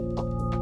you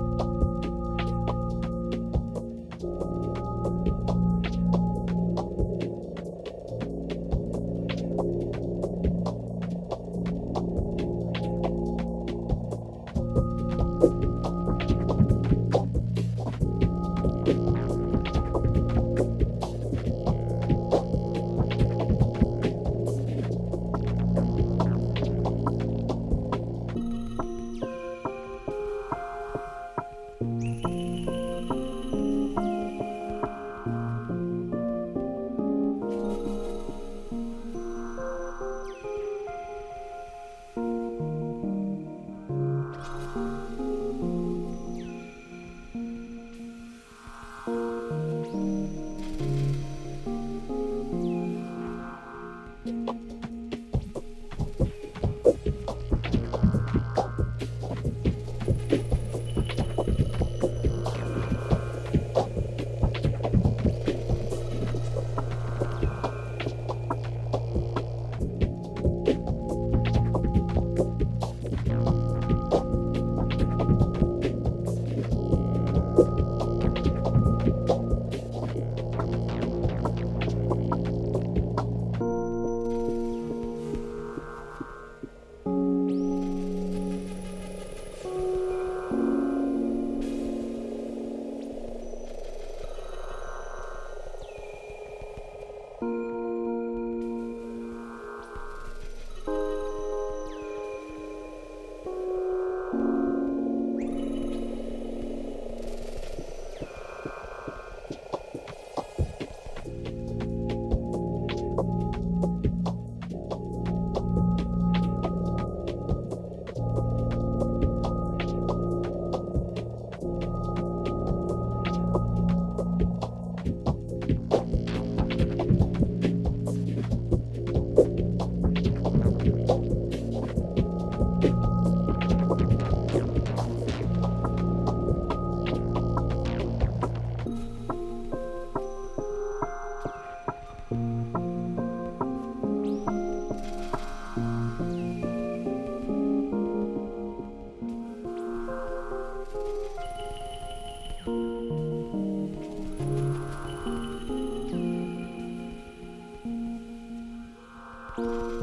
you.